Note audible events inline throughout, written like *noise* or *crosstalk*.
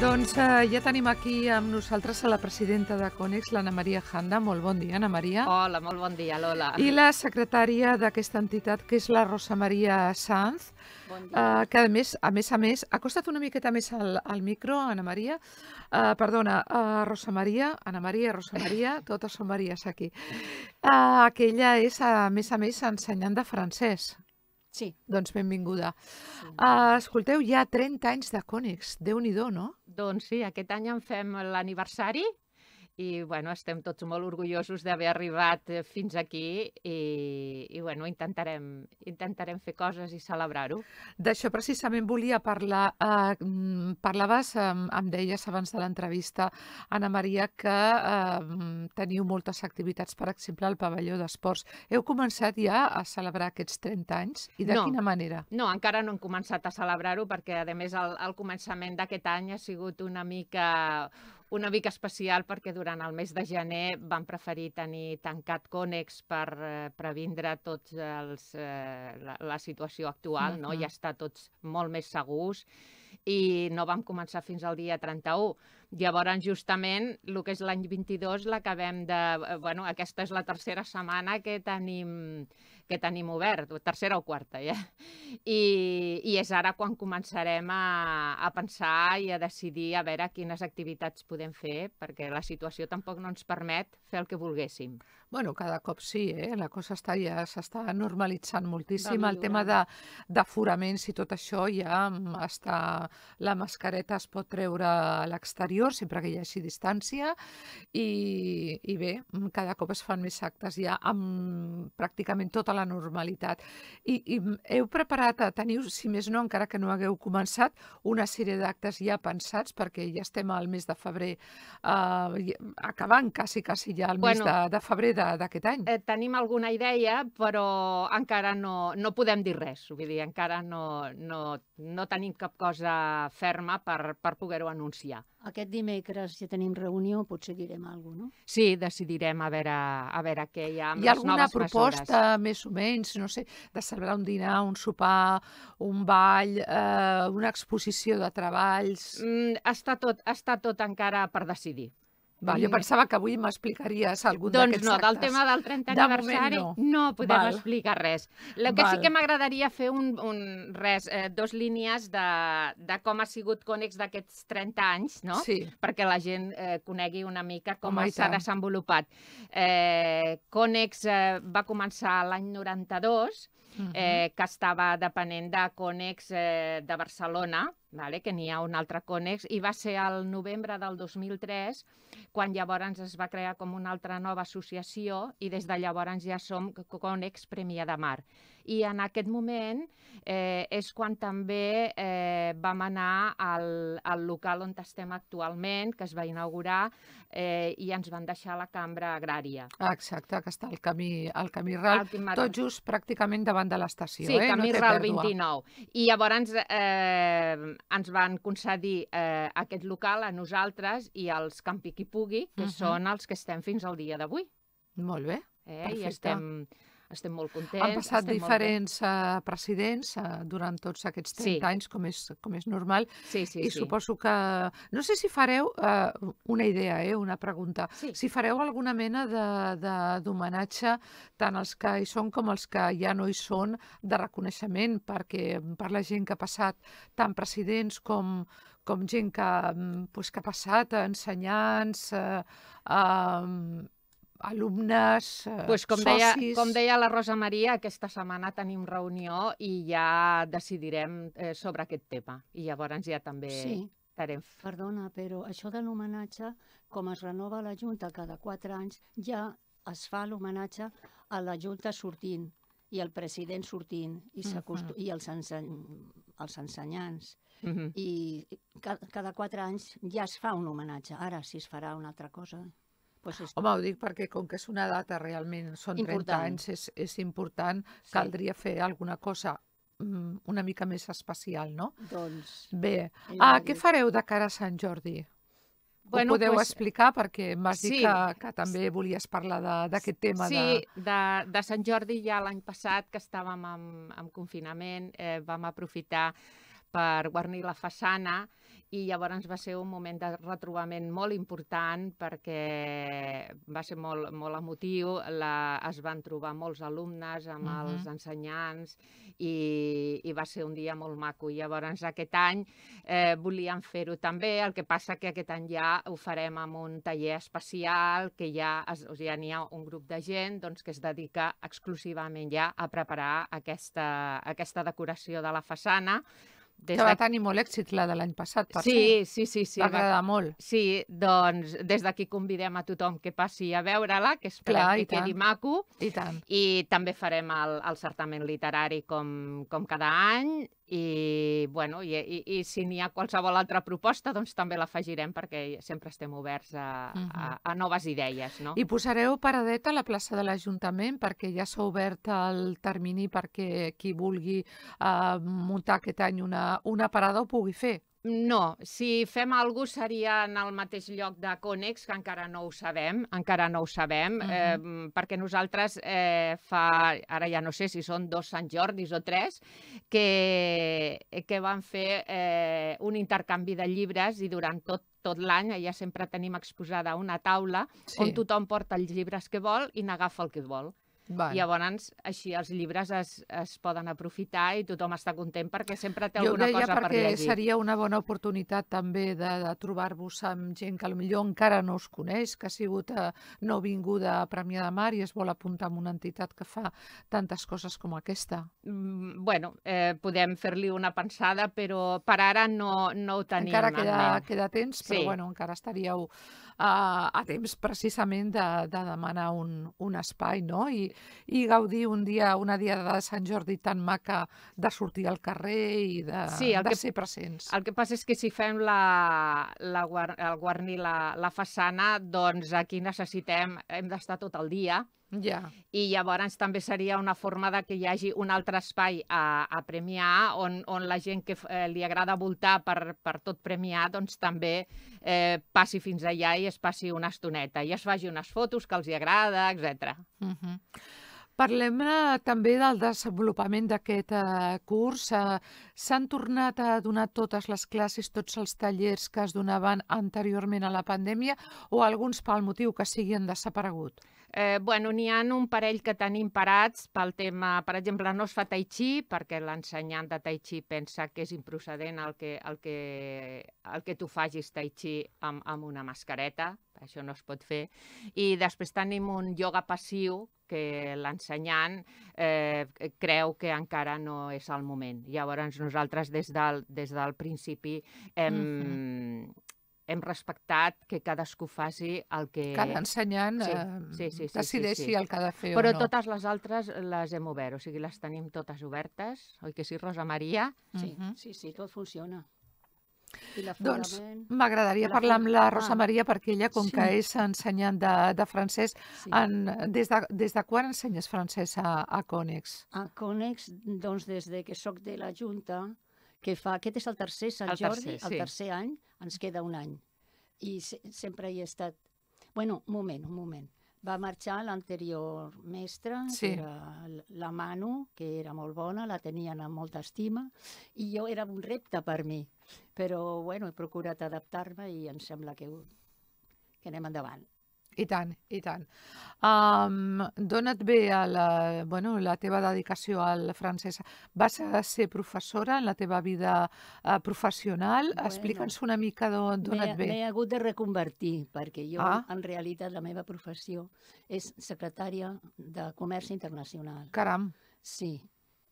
Doncs eh, ja tenim aquí amb nosaltres a la presidenta de Conex, l'Anna Maria Janda. Molt bon dia, Anna Maria. Hola, molt bon dia, Lola. I la secretària d'aquesta entitat, que és la Rosa Maria Sanz, Bon eh, que a més, a més a més, ha costat una miqueta més al, al micro, Anna Maria. Eh, perdona, uh, Rosa Maria, Anna Maria, Rosa Maria, *laughs* totes són Maries aquí. Uh, que ella és, a més a més, ensenyant de francès. Sí. Doncs benvinguda. sí. Uh, escolteu, hi ha 30 anys de Conex. Déu-n'hi-do, no? Doncs sí, aquest any en fem l'aniversari i bueno, estem tots molt orgullosos d'haver arribat eh, fins aquí i, i bueno, intentarem, intentarem fer coses i celebrar-ho. D'això precisament volia parlar. Eh, mm, parlaves, eh, em deies abans de l'entrevista, Anna Maria, que eh, teniu moltes activitats, per exemple, al pavelló d'esports. Heu començat ja a celebrar aquests 30 anys? I de No. quina manera? No, encara no hem començat a celebrar-ho perquè, a més, el, el començament d'aquest any ha sigut una mica una mica especial perquè durant el mes de gener vam preferir tenir tancat Conex per eh, previndre tots els, eh, la, la situació actual, no? Mhm. ja està tots molt més segurs i no vam començar fins al dia 31. Llavors, justament, el que és l'any 22 l'acabem de... eh, Bueno, aquesta és la tercera setmana que tenim, que tenim obert, tercera o quarta, ja. I, I és ara quan començarem a, a pensar i a decidir a veure quines activitats podem fer, perquè la situació tampoc no ens permet fer el que volguéssim. Bueno, cada cop sí, eh? La cosa està ja s'està normalitzant moltíssim. El tema de d'aforaments i tot això ja mm, està... La mascareta es pot treure a l'exterior sempre que hi hagi distància i, i bé, mm, cada cop es fan més actes ja amb pràcticament tota la normalitat. I, i heu preparat, eh, teniu, si més no, encara que no hagueu començat, una sèrie d'actes ja pensats perquè ja estem al mes de febrer, eh, acabant quasi, quasi ja el mes Bueno, de, de febrer d'aquest any. Eh, tenim alguna idea, però encara no, no podem dir res. Vull dir, encara no, no, no tenim cap cosa ferma per, per poder-ho anunciar. Aquest dimecres ja tenim reunió, potser direm alguna cosa, no? Sí, decidirem a veure, a veure què hi ha amb Hi ha les alguna noves proposta, mesures. més o menys, no sé, de celebrar un dinar, un sopar, un ball, eh, una exposició de treballs... Mm, està, tot, està tot encara per decidir. Va, jo mm. pensava que avui m'explicaries algun Doncs d'aquests no, del tema del 30 De aniversari no. no, podem Val. explicar res. El que sí Val. que m'agradaria fer un, un res, eh, dos línies de, de com ha sigut Conex d'aquests 30 anys, no? Sí, perquè la gent eh, conegui una mica com s'ha desenvolupat. Eh, Conex eh, va començar l'any 92, mhm. eh, que estava depenent de Conex eh, de Barcelona, vale? que n'hi ha un altre Conex, i va ser al novembre del 2003 quan llavors es va crear com una altra nova associació i des de llavors ja som Conex Premià de Mar. I en aquest moment eh, és quan també eh, vam anar al, al local on estem actualment, que es va inaugurar, eh, i ens van deixar la cambra agrària. Exacte, que està al camí, al camí ral, Al Quimar- tot just pràcticament davant de l'estació, Sí, eh? Camí no Ral pèrdua. 29. I llavors eh, ens van concedir eh, aquest local a nosaltres i als Campi qui pugui, que Mhm. són els que estem fins al dia d'avui. Molt bé. Eh? I Perfecte. estem, estem molt contents. Han passat estem molt diferents uh, presidents uh, durant tots aquests 30 Sí. anys, com és, com és normal, Sí, sí, i sí. suposo que... No sé si fareu uh, una idea, eh, una pregunta. Sí. Si fareu alguna mena de- de- d'homenatge tant als que hi són com als que ja no hi són, de reconeixement, perquè per la gent que ha passat, tant presidents com, com gent que, mm, pues, que ha passat, ensenyants, eh, eh, alumnes, eh, Pues com, deia, socis... com deia la Rosa Maria, aquesta setmana tenim reunió i ja decidirem eh, sobre aquest tema. I llavors ja també Sí, estarem... perdona, però això de l'homenatge, com es renova la Junta cada quatre anys, ja es fa l'homenatge a la Junta sortint i el president sortint i, s'acostu- i els, enseny els ensenyants. Mhm. I ca cada quatre anys ja es fa un homenatge. Ara, si es farà una altra cosa, doncs és... Home, ho dic perquè com que és una data realment, són 30 Important. anys, és, és important, Sí. caldria fer alguna cosa mm, una mica més especial, no? Doncs... Bé, ah, què fareu de cara a Sant Jordi? Bueno, Ho podeu pues, explicar? Perquè dir sí. que, que també volies parlar de- d'aquest tema. Sí, De... de, de Sant Jordi ja l'any passat, que estàvem en, en confinament, eh, vam aprofitar per guarnir la façana i llavors va ser un moment de retrobament molt important perquè va ser molt, molt emotiu, la, es van trobar molts alumnes amb uh -huh. els ensenyants i, i va ser un dia molt maco. I llavors aquest any eh, volíem fer-ho també, el que passa que aquest any ja ho farem amb un taller especial que ja, es, o sigui, n'hi ha un grup de gent doncs, que es dedica exclusivament ja a preparar aquesta, aquesta decoració de la façana des que va tenir molt èxit la de l'any passat, per sí, ser. Sí, sí, sí. Va agradar molt. Sí, doncs des d'aquí convidem a tothom que passi a veure-la, que esperem Clar, que quedi maco. I tant. I també farem el, el certament literari com, com cada any i, bueno, i, i, i si n'hi ha qualsevol altra proposta, doncs també l'afegirem perquè sempre estem oberts a, uh -huh. a, a noves idees. No? I posareu paradeta a la plaça de l'Ajuntament perquè ja s'ha obert el termini perquè qui vulgui uh, muntar aquest any una, una parada ho pugui fer. No, si fem alguna cosa seria en el mateix lloc de Conex, que encara no ho sabem, encara no ho sabem, uh -huh. eh, perquè nosaltres eh, fa, ara ja no sé si són dos Sant Jordis o tres, que, que van fer eh, un intercanvi de llibres i durant tot tot l'any allà sempre tenim exposada una taula sí. on tothom porta els llibres que vol i n'agafa el que vol. Bueno. Llavors, així els llibres es, es poden aprofitar i tothom està content perquè sempre té alguna cosa per llegir. perquè seria una bona oportunitat també de, de trobar-vos amb gent que potser encara no us coneix, que ha sigut eh, no vinguda a Premià de Mar i es vol apuntar a una entitat que fa tantes coses com aquesta. Mm, bueno, eh, podem fer-li una pensada, però per ara no, no ho tenim Encara queda, queda temps, però sí. bueno, encara estaríeu a, a temps precisament de, de demanar un, un espai no? I, i gaudir un dia, una dia de Sant Jordi tan maca de sortir al carrer i de, sí, de que, ser presents. El que passa és que si fem la, la, el guarnir la, la façana, doncs aquí necessitem, hem d'estar tot el dia, ja. I llavors també seria una forma de que hi hagi un altre espai a, a premiar on, on la gent que eh, li agrada voltar per, per tot premiar doncs també eh, passi fins allà i es passi una estoneta i es faci unes fotos que els hi agrada, etc. Uh -huh. Parlem també del desenvolupament d'aquest eh, curs. Eh, S'han tornat a donar totes les classes, tots els tallers que es donaven anteriorment a la pandèmia o alguns pel motiu que siguin desaparegut? Eh, bueno, n'hi ha un parell que tenim parats pel tema, per exemple, no es fa tai chi perquè l'ensenyant de tai chi pensa que és improcedent el que, el que, el que tu facis tai chi amb, amb una mascareta, això no es pot fer. I després tenim un ioga passiu que l'ensenyant eh, creu que encara no és el moment. Llavors nosaltres des del, des del principi hem, mm -hmm. hem respectat que cadascú faci el que... Cada ensenyant sí, eh, sí, sí, sí, decideixi sí, sí. el que ha de fer Però o no. totes les altres les hem obert, o sigui, les tenim totes obertes, oi que sí, Rosa Maria? Sí, mm -hmm. sí, sí, tot funciona. Doncs m'agradaria parlar amb la Rosa ah. Maria perquè ella, com sí. que és ensenyant de, de francès, sí. en, des, de, des de quan ensenyes francès a, a Cònex? A Cònex, doncs des de que sóc de la Junta, que fa, aquest és el tercer Sant el Jordi, tercer, sí. el tercer any, ens queda un any. I se, sempre hi he estat... Bueno, un moment, un moment. Va marxar l'anterior mestra, sí. que era la Manu, que era molt bona, la tenien amb molta estima, i jo era un repte per mi. Però, bueno, he procurat adaptar-me i em sembla que, que anem endavant. I tant, i tant. Um, Dona't bé a la, bueno, la teva dedicació al francès. Vas a ser professora en la teva vida uh, professional? Bueno, Explica'ns una mica d'on et ve. M'he hagut de reconvertir, perquè jo, ah. en realitat, la meva professió és secretària de Comerç Internacional. Caram. Sí,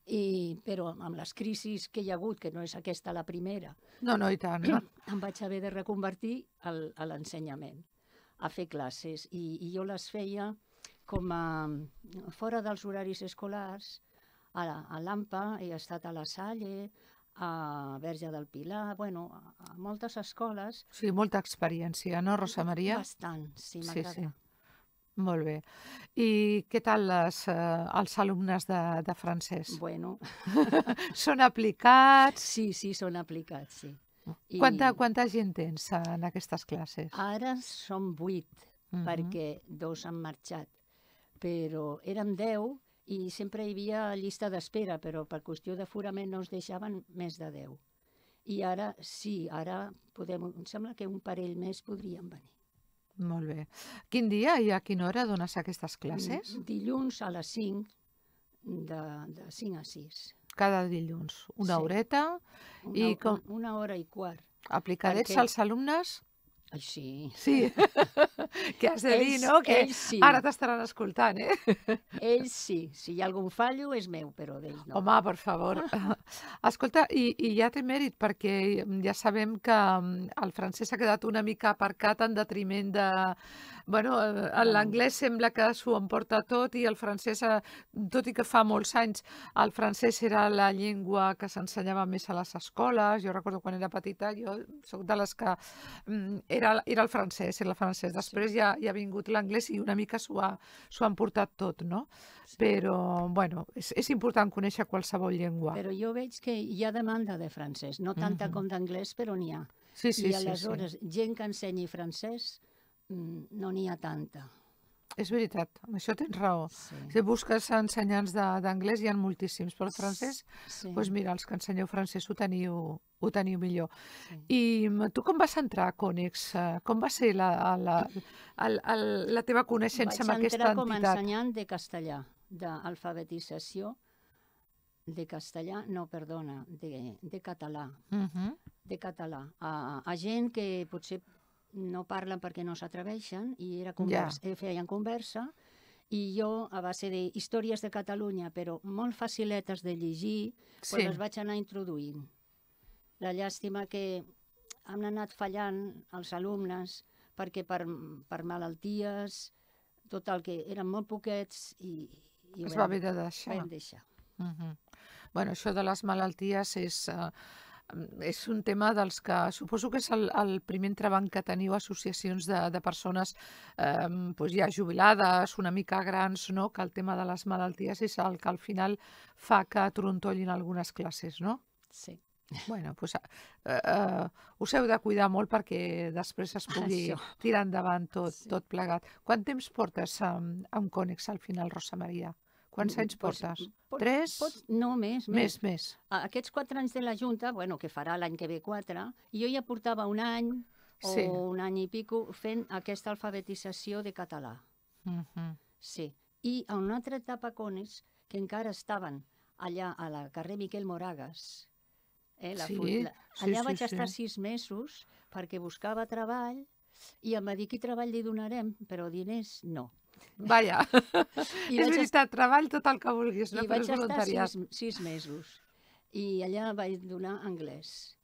i, però amb les crisis que hi ha hagut, que no és aquesta la primera, no, no, i tant. *clears throat* em vaig haver de reconvertir al, a l'ensenyament a fer classes i, i jo les feia com a, fora dels horaris escolars, a, a l'AMPA, he estat a la Salle, a Verge del Pilar, bueno, a, moltes escoles. Sí, molta experiència, no, Rosa Maria? Bastant, sí, m'agrada. Sí, sí. Molt bé. I què tal les, eh, els alumnes de, de francès? Bueno. *laughs* són aplicats? Sí, sí, són aplicats, sí. I... Quanta, quanta gent tens en aquestes classes? Ara som vuit, uh -huh. perquè dos han marxat. Però érem deu i sempre hi havia llista d'espera, però per qüestió d'aforament no ens deixaven més de deu. I ara, sí, ara podem... Em sembla que un parell més podrien venir. Molt bé. Quin dia i a quina hora dones aquestes classes? Mm, Dilluns a les 5, de, de 5 a 6. Cada dilluns. Una Sí. horeta, Una, I com- una hora i quart. aplicadets Perquè- als alumnes? Ai, sí. Sí. *laughs* que has de dir, Ells- no? Que ells sí. ara t'estaran escoltant, eh? *laughs* Ells sí. Si hi ha algun fallo és meu, però d'ells no. Home, per favor. *laughs* Escolta, i, i ja té mèrit, perquè ja sabem que mm, el francès ha quedat una mica aparcat en detriment de... Bueno, eh, l'anglès sembla que s'ho emporta tot i el francès, eh, tot i que fa molts anys, el francès era la llengua que s'ensenyava més a les escoles. Jo recordo quan era petita, jo sóc de les que mm, era, era el francès, era el francès. Després ja, ja ha vingut l'anglès i una mica s'ho ha, ha emportat tot, no? Però, bueno, és, és important conèixer qualsevol llengua. Però jo veig que hi ha demanda de francès. No tanta Mhm. com d'anglès, però n'hi ha. Sí, sí, I sí, aleshores, gent que ensenyi francès, mm, no n'hi ha tanta. És veritat, amb això tens raó. Sí. Si busques ensenyants d'anglès hi ha moltíssims, però el francès, sí. doncs mira, els que ensenyeu francès ho teniu, ho teniu millor. sí. I mm, tu com vas entrar a Conex? Eh, Com va ser la, la, el, la teva coneixença amb Vaig aquesta entrar com a entitat? ensenyant de castellà, d'alfabetització de castellà, no, perdona, de, de català, Mhm. de català. A, a gent que potser no parlen perquè no s'atreveixen i era conversa, yeah. feien conversa i jo, a base de històries de Catalunya, però molt faciletes de llegir, Sí, pues les vaig anar introduint. La llàstima que han anat fallant els alumnes perquè per, per malalties, tot el que eren molt poquets i, i ho es va haver de deixar. vam deixar. Mhm. Bueno, això de les malalties és, eh, és un tema dels que suposo que és el, el primer entrebanc que teniu associacions de, de persones eh, doncs ja jubilades, una mica grans, no? que el tema de les malalties és el que al final fa que trontollin algunes classes, no? Sí. bueno, doncs, eh, eh, us heu de cuidar molt perquè després es pugui Això. tirar endavant tot, Sí. tot plegat. Quant temps portes amb, amb Cònex al final, Rosa Maria? Quants Mm, anys portes? pots- Tres? Pots, no, més, més. Més, més. Aquests quatre anys de la Junta, bueno, que farà l'any que ve quatre, jo ja portava un any o Sí. un any i pico fent aquesta alfabetització de català. Mhm. Sí. I a una altra etapa cones, que encara estaven allà a la carrer Miquel Moragas, eh, la, Sí, la, sí, allà sí, vaig sí. estar sis mesos perquè buscava treball i em va dir, qui treball li donarem, però diners no. Vaja, *laughs* I és veritat, treball tot el que vulguis, no? I vaig estar sis, sis mesos. I allà vaig donar anglès.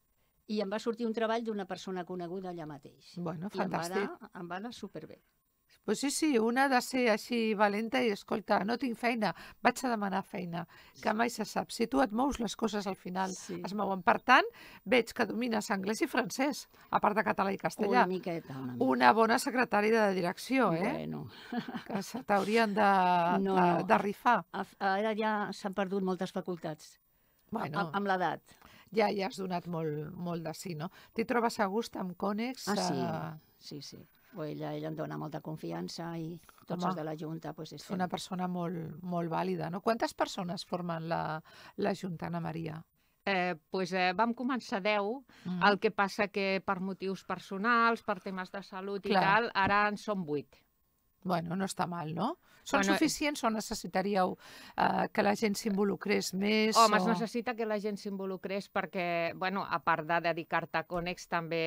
I em va sortir un treball d'una persona coneguda allà mateix. Bueno, I em va, fantàstic. anar, em va anar superbé. Pues sí, sí, una ha de ser així valenta i escolta, no tinc feina, vaig a demanar feina, que mai se sap. Si tu et mous, les coses al final Sí. es mouen. Per tant, veig que domines anglès i francès, a part de català i castellà. Una miqueta, una miqueta. Una bona secretària de direcció, eh? Bueno, Que se t'haurien de, No, de, de rifar. a- ara ja s'han perdut moltes facultats. Bueno, Amb, amb l'edat. ja, ja has donat molt, molt de sí, no? T'hi trobes a gust amb Cònex? Ah, sí, eh, sí, sí. O ella, ella em dona molta confiança i tots Home, els de la Junta pues, És estem... una persona molt, molt vàlida, no? Quantes persones formen la, la Junta, Anna Maria? Eh, pues, eh, vam començar 10, Mm. el que passa que per motius personals, per temes de salut i Clar. tal, ara en som 8. Bueno, no està mal, no? Són Bueno, suficients o necessitaríeu eh, que la gent s'involucrés més? Home, es o... necessita que la gent s'involucrés perquè, bueno, a part de dedicar-te a Conex, també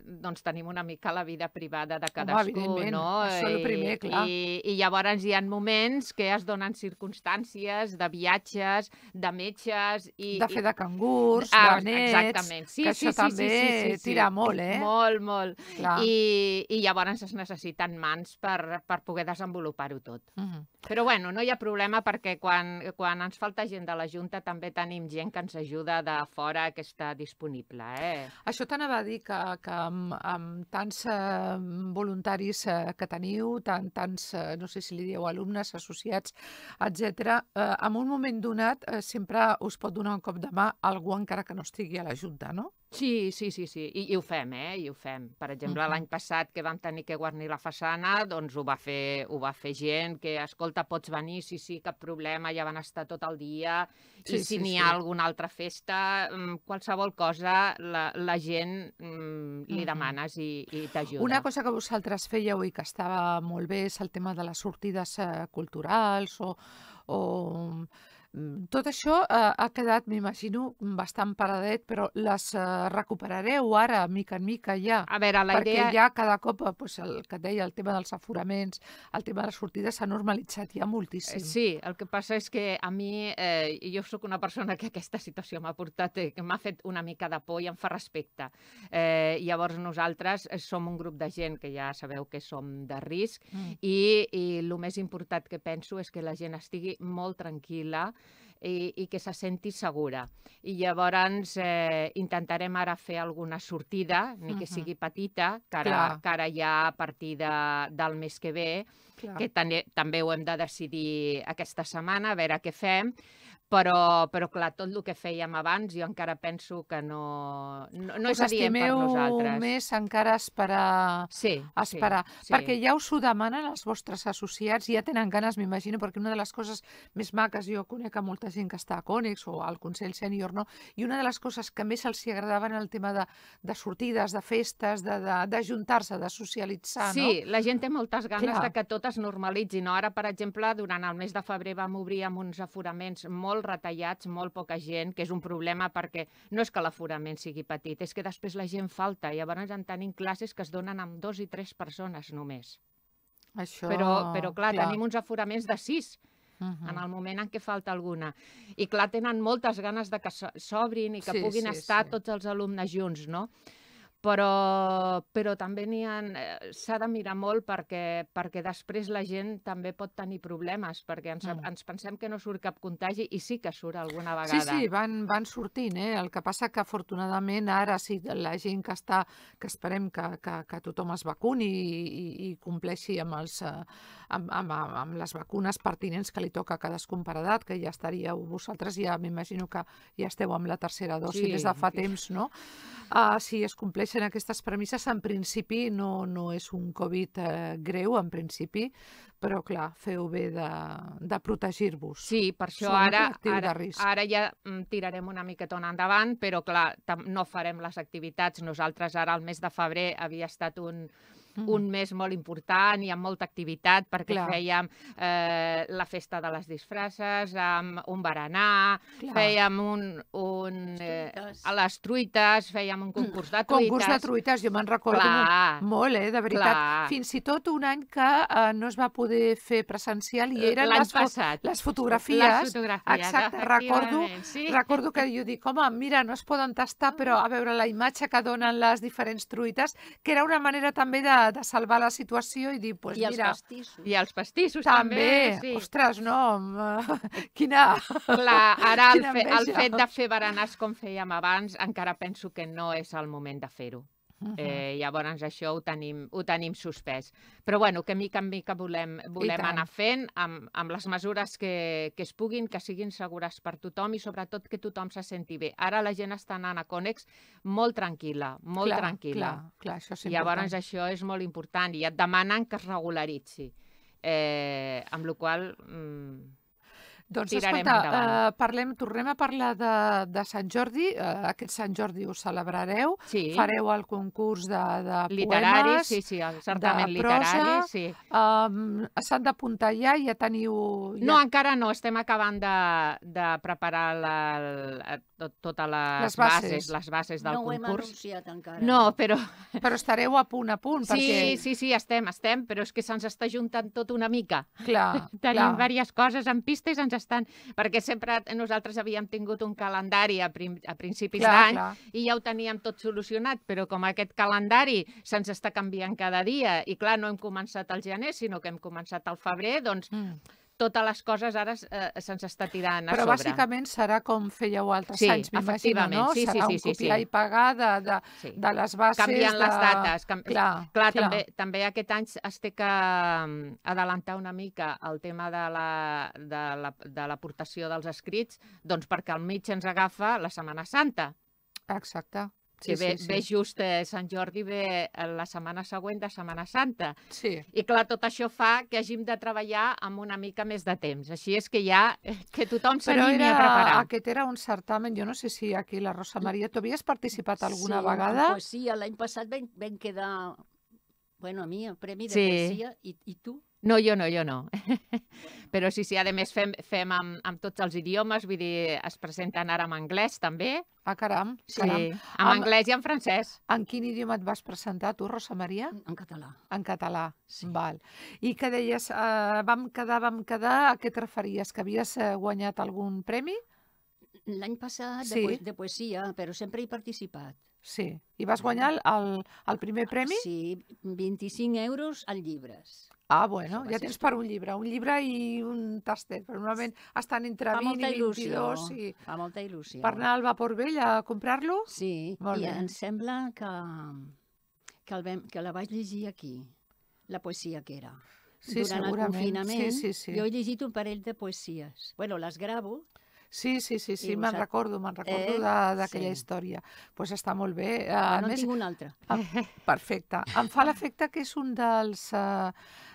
doncs, tenim una mica la vida privada de cadascú, evidentment, no? això el primer, clar. I, I llavors hi ha moments que es donen circumstàncies de viatges, de metges... I, De fer de cangurs, Ah, de nets, exactament. Sí, que sí, això sí, també sí, sí, sí, sí. tira molt, eh? Molt, molt. Clar. I, I llavors es necessiten mans per, per poder desenvolupar-ho tot. Mhm. Però bueno, no hi ha problema perquè quan, quan ens falta gent de la Junta també tenim gent que ens ajuda de fora que està disponible. Eh? Això t'anava a dir que, que amb, amb tants eh, voluntaris eh, que teniu, tant, tants, eh, no sé si li dieu alumnes, associats, etc. Eh, en un moment donat eh, sempre us pot donar un cop de mà algú encara que no estigui a la Junta, no? Sí, sí, sí, sí. I, I ho fem, eh? I ho fem. Per exemple, uh Mhm. -huh. l'any passat que vam tenir que guarnir la façana, doncs ho va fer, ho va fer gent que, escolta, pots venir, sí, sí, cap problema, ja van estar tot el dia, Sí, i si sí, n'hi sí. ha alguna altra festa, mm, qualsevol cosa, la, la gent mm, li Mhm. demanes i, i t'ajuda. Una cosa que vosaltres fèieu i que estava molt bé és el tema de les sortides eh, culturals o, o tot això eh, ha quedat, m'imagino, bastant paradet, però les eh, recuperareu ara, mica en mica, ja. A veure, la perquè idea... ja cada cop, eh, pues, el que et deia, el tema dels aforaments, el tema de les sortides s'ha normalitzat ja Eh, moltíssim. Sí, el que passa és que a mi, eh, jo sóc una persona que aquesta situació m'ha portat, eh, que m'ha fet una mica de por i em fa respecte. Eh, llavors nosaltres eh, som un grup de gent que ja sabeu que som de risc Mm. i, i el més important que penso és que la gent estigui molt tranquil·la i, i que se senti segura. I llavors eh, intentarem ara fer alguna sortida, ni que Mhm. sigui petita, que ara, Clar. que ara ja a partir de, del mes que ve, Clar. que també, també ho hem de decidir aquesta setmana, a veure què fem, però, però clar, tot el que fèiem abans jo encara penso que no, no, no és Us adient per nosaltres. més encara esperar Sí, esperar, sí, sí. perquè ja us ho demanen els vostres associats, ja tenen ganes, m'imagino, perquè una de les coses més maques, jo conec a molta gent que està a Cònex o al Consell Sènior, no? i una de les coses que més els agradaven el tema de, de sortides, de festes, de- de- d'ajuntar-se, de, de socialitzar, Sí, la gent té moltes ganes Clar. de que tot es normalitzi. No? Ara, per exemple, durant el mes de febrer vam obrir amb uns aforaments molt retallats, molt poca gent, que és un problema perquè no és que l'aforament sigui petit, és que després la gent falta. Llavors en tenim classes que es donen amb dos i tres persones només. no? Això, Però, però clar, clar, tenim uns aforaments de sis Mhm. en el moment en què falta alguna. I clar, tenen moltes ganes de que s'o- s'obrin i que Sí, puguin sí, estar sí. tots els alumnes junts, no? Però, però també n'hi ha... eh, S'ha de mirar molt perquè, perquè després la gent també pot tenir problemes, perquè ens, Mm. ens pensem que no surt cap contagi i sí que surt alguna Sí, vegada. sí, van, van sortint, eh? El que passa que afortunadament ara sí, la gent que està, que esperem que, que, que tothom es vacuni i, i, i compleixi amb, els, eh, amb, amb, amb, les vacunes pertinents que li toca a cadascun per edat, que ja estaríeu vosaltres, ja m'imagino que ja esteu amb la tercera dosi Sí, des de fa temps, no? Uh, si es compleixen aquestes premisses, en principi no, no és un Covid eh, greu, en principi, però clar, feu bé de, de protegir-vos. Sí, per això ara, ara, ara ja mm, tirarem una miquetona endavant, però clar, no farem les activitats. Nosaltres ara, el mes de febrer, havia estat un, Mm. un mes molt important i amb molta activitat perquè Clar. fèiem eh, la festa de les disfresses, amb un berenar, Clar. fèiem un, un eh, a les truites, fèiem un concurs de truites. Concurs de truites, jo me'n recordo Clar, molt, eh, de veritat. clar. Fins i tot un any que eh, no es va poder fer presencial i eren L'any les, fo passat. les fotografies. Les fotografies, exacte, recordo- Sí. Recordo que jo dic, home, mira, no es poden tastar, però a veure la imatge que donen les diferents truites, que era una manera també de, de salvar la situació i dir, pues I els mira, pastissos. I els pastissos també, també, sí. ostres, no, *laughs* quina... Clar, ara el, Quina fe, el fet de fer berenars com fèiem abans encara penso que no és el moment de fer-ho. Mhm. Eh, llavors això ho tenim, ho tenim suspès. Però bueno, que mica en mica volem, volem anar fent amb, amb les mesures que, que es puguin, que siguin segures per tothom i sobretot que tothom se senti bé. Ara la gent està anant a Conex molt tranquil·la, molt clar, tranquil·la. Clar, clar, això és Llavors important. això és molt important i et demanen que es regularitzi. Eh, amb la qual mm, Doncs tirarem escolta, endavant. uh, parlem, tornem a parlar de, de Sant Jordi. Uh, aquest Sant Jordi ho celebrareu. sí, Fareu el concurs de, de literari, poemes. sí, sí, el certament literari, sí. Um, S'han d'apuntar ja, ja teniu... Ja... No, encara no, estem acabant de, de preparar la, la, tot, totes les, Les bases. les bases del no ho hem concurs. anunciat encara. No, però Però estareu a punt a punt, sí, perquè... sí, sí, estem, estem, però és que se'ns està juntant tot una mica. Clar, *laughs* Tenim clar. diverses coses en pista i se'ns estan... Perquè sempre nosaltres havíem tingut un calendari a, prim, a principis d'any i ja ho teníem tot solucionat, però com aquest calendari se'ns està canviant cada dia i clar, no hem començat al gener, sinó que hem començat al febrer, doncs Mm. Totes les coses ara eh, se'ns està tirant a Però sobre. bàsicament serà com fèieu altres Sí, anys, m'imagino, no? Sí, sí, serà sí, un sí, copiar sí. i pagar de, de, Sí. de les bases... Canvien de... les dates. Cam... Clar, Clar, també, també aquest any es té que mm, adelantar una mica el tema de la- de la- de l'aportació dels escrits, doncs perquè al mig ens agafa la Setmana Santa. Exacte, que Sí, ve, sí, sí. ve just eh, Sant Jordi ve la setmana següent de Setmana Santa. Sí. I clar, tot això fa que hàgim de treballar amb una mica més de temps. Així és que ja eh, que tothom s'animi era, a preparar. aquest era un certamen, jo no sé si aquí la Rosa Maria, tu havies participat alguna sí, vegada? En poesia, l'any passat vam, vam quedar, bueno, a mi, el premi de Sí. poesia, i, i tu? No, jo no, jo no. Però sí, sí, a més fem, fem amb, amb tots els idiomes, vull dir, es presenten ara en anglès també. Ah, caram, Sí, caram. en Amb- anglès i en francès. En quin idioma et vas presentar tu, Rosa Maria? En català. En català. Sí. Val. I que deies, eh, vam quedar, vam quedar, a què et referies? Que havies eh, guanyat algun premi? L'any passat Sí. de, de poesia, però sempre he participat. Sí. I vas guanyar el, el, el primer premi? Sí, 25 euros en llibres. Ah, bueno, ja tens per un llibre. Un llibre i un tastet. Però normalment estan entre Fa 20 molta i il·lusió. 22. I... Fa molta il·lusió. Per anar al Vapor Vell a comprar-lo? Sí, Molt i bé. em sembla que, que, el vam, que la vaig llegir aquí, la poesia que era. Sí, Durant el confinament, Sí, sí, sí. jo he llegit un parell de poesies. Bueno, les gravo, Sí, sí, sí, sí, me'n recordo, me'n recordo Eh? d'aquella Sí. història. Doncs pues està molt bé. A no més, tinc una altra. perfecte. Em fa l'efecte que és un dels, eh,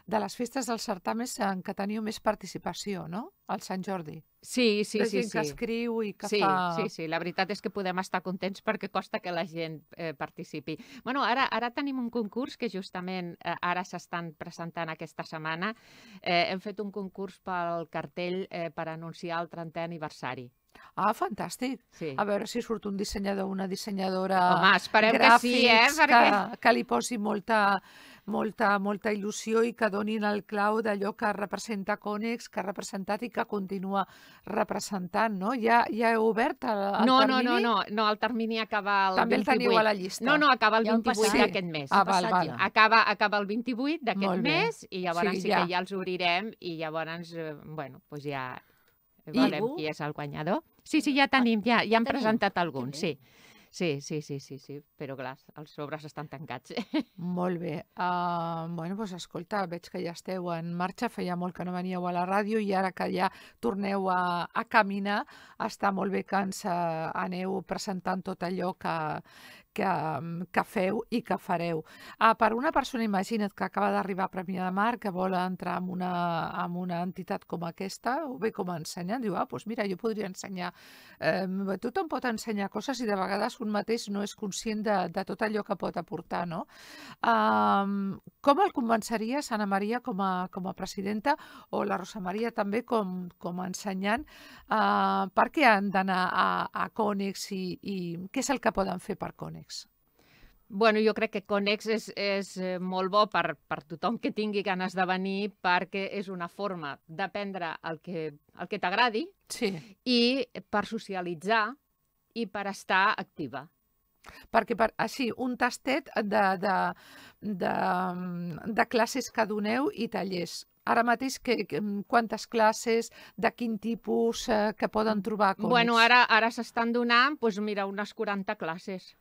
de les festes dels certàmens en què teniu més participació, no? El Sant Jordi. Sí, sí, de sí. gent que sí. escriu i que sí, fa... sí, sí, la veritat és que podem estar contents perquè costa que la gent eh, participi. bueno, ara, ara tenim un concurs que justament eh, ara s'estan presentant aquesta setmana. Eh, hem fet un concurs pel cartell eh, per anunciar el 30è aniversari. Ah, fantàstic. Sí. A veure si surt un dissenyador o una dissenyadora Home, esperem que sí, eh? gràfics Perquè... que, que li posi molta, molta, molta il·lusió i que donin el clau d'allò que representa Conex, que ha representat i que continua representant, no? Ja, ja heu obert el, el No, no, termini? no, no, no, el termini acaba el També el 28. teniu a la llista? No, no, acaba el Ja han 28 passat. d'aquest mes. Ah, val, passat val. ja. Acaba, acaba el 28 d'aquest mes i llavors Sí, sí, ja. que ja els obrirem i llavors, eh, bueno, doncs ja I- veurem qui és el guanyador. Sí, sí, ja tenim, ja, ja han tenim? presentat alguns, sí. Sí, sí, sí, sí, sí, però clar, els sobres estan tancats. *laughs* Molt bé. Uh, bueno, doncs escolta, veig que ja esteu en marxa, feia molt que no veníeu a la ràdio i ara que ja torneu a, a caminar, està molt bé que ens uh, aneu presentant tot allò que, que, mm, que feu i que fareu. Uh, per una persona, imagina't, que acaba d'arribar a Premià de Mar, que vol entrar en una, en una entitat com aquesta, o bé com a ensenyant, diu, ah, doncs mira, jo podria ensenyar. Eh, tothom pot ensenyar coses i de vegades un mateix no és conscient de, de tot allò que pot aportar, no? Um, com el convenceries, Anna Maria, com a, com a presidenta, o la Rosa Maria també com, com a ensenyant, uh, per què han d'anar a, a Conex i, i què és el que poden fer per Conex? Bueno, jo crec que Conex és, és eh, molt bo per, per tothom que tingui ganes de venir perquè és una forma d'aprendre el que, el que t'agradi Sí, i per socialitzar i per estar activa. perquè per, així, un tastet de, de, de, de classes que doneu i tallers. Ara mateix, que, que, quantes classes, de quin tipus, eh, que poden trobar Conex? Bueno, ara, ara s'estan donant, doncs mira, unes 40 classes.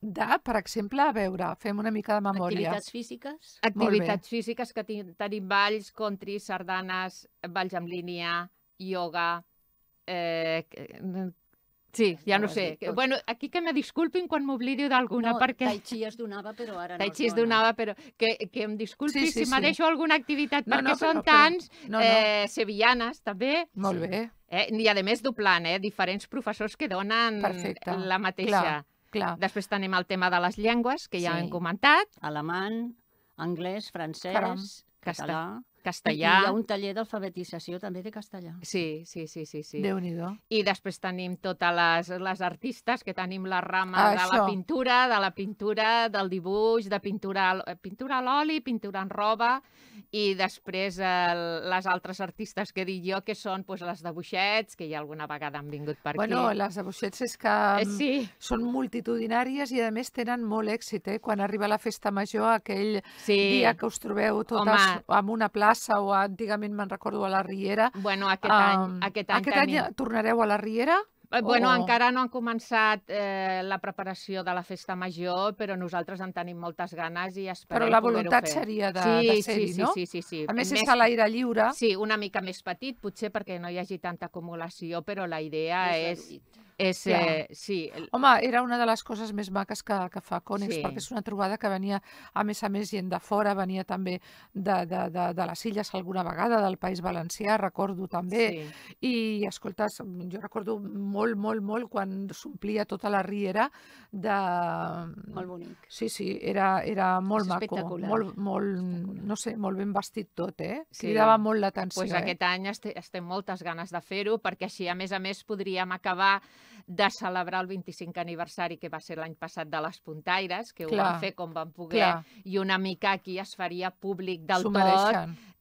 De, per exemple, a veure, fem una mica de memòria. Activitats físiques. Activitats físiques que tenim balls, country, sardanes, balls en línia, ioga... Eh, que- sí, ja no has sé. tot. Bueno, aquí que me disculpin quan m'oblido d'alguna, no, perquè... Tai Chi es donava, però ara no Tai Chi es dona. donava, però que, que em disculpi Sí, sí, si me sí. deixo alguna activitat, No, perquè no, són però- però- tants, No, no, eh, sevillanes també, molt bé, eh? i a més doblant, eh? diferents professors que donen Perfecte. la mateixa. Clar. Clar. Després tenim el tema de les llengües, que ja Sí. hem comentat, Alemany, anglès, francès, Caram. català... Castellà... I hi ha un taller d'alfabetització també de castellà. Sí, sí, sí, sí. sí. Déu-n'hi-do. I després tenim totes les, les artistes, que tenim la rama Ah, de la això. pintura, de la pintura, del dibuix, de pintura, eh, pintura a l'oli, pintura en roba, i després el, les altres artistes que dic jo, que són pues, les de buixets, que ja alguna vegada han vingut per Bueno, aquí. les de Buixets és que Eh, mm, sí, són multitudinàries i a més tenen molt èxit, eh? Quan arriba la festa major, aquell sí. dia que us trobeu totes Home. en una plaça o antigament me'n recordo a la Riera. Bueno, aquest any, Em, aquest any aquest tenim... any tornareu a la Riera? Eh, Bueno, o- encara no han començat eh, la preparació de la festa major, però nosaltres en tenim moltes ganes i esperem Però la voluntat seria de, sí, de ser-hi, sí, sí, no? Sí, sí, sí. A més, és a l'aire lliure. Sí, una mica més petit, potser perquè no hi hagi tanta acumulació, però la idea Més és... És, Clar. eh, sí, el- Home, era una de les coses més maques que, que fa Conex, Sí. perquè és una trobada que venia, a més a més, gent de fora, venia també de, de, de, de les illes alguna vegada, del País Valencià, recordo també, sí. i, escoltes, jo recordo molt, molt, molt quan s'omplia tota la riera de... Molt bonic. Sí, sí, era, era molt És maco, molt, molt, no sé, molt ben vestit tot, eh? Sí. Cridava molt l'atenció, pues eh? aquest any este, estem moltes ganes de fer-ho, perquè així, a més a més, podríem acabar de celebrar el 25 aniversari, que va ser l'any passat de les Puntaires, que ho Clar, van fer com van poder, Clar, i una mica aquí es faria públic del tot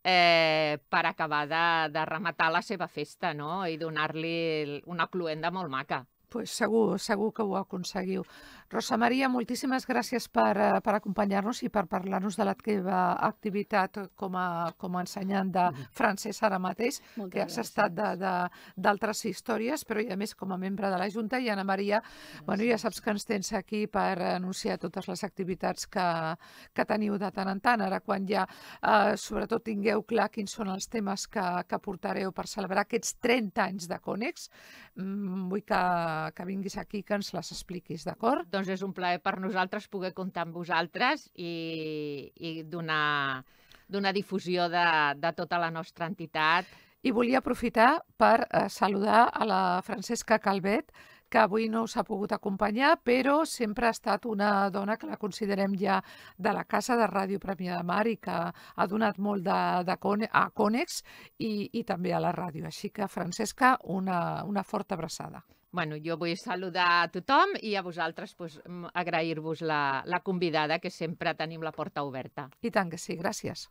eh, per acabar de, de rematar la seva festa, no?, i donar-li una cluenda molt maca. Pues segur, segur que ho aconseguiu. Rosa Maria, moltíssimes gràcies per, eh, per acompanyar-nos i per parlar-nos de la teva activitat com a, com a ensenyant de francès ara mateix, Moltes que has estat de- de- d'altres històries, però i a més com a membre de la Junta. I Anna Maria, bueno, ja saps que ens tens aquí per anunciar totes les activitats que, que teniu de tant en tant. Ara, quan ja, eh, sobretot, tingueu clar quins són els temes que, que portareu per celebrar aquests 30 anys de Conex, mm, vull que, que vinguis aquí que ens les expliquis, d'acord? Doncs és un plaer per nosaltres poder comptar amb vosaltres i, i donar, donar difusió de, de tota la nostra entitat. I volia aprofitar per eh, saludar a la Francesca Calvet, que avui no us ha pogut acompanyar, però sempre ha estat una dona que la considerem ja de la Casa de Ràdio Premià de Mar i que ha donat molt de, de Cone, a Conex i, i també a la ràdio. Així que, Francesca, una, una forta abraçada. Bueno, jo vull saludar a tothom i a vosaltres pues, agrair-vos la, la convidada, que sempre tenim la porta oberta. I tant que sí, gràcies.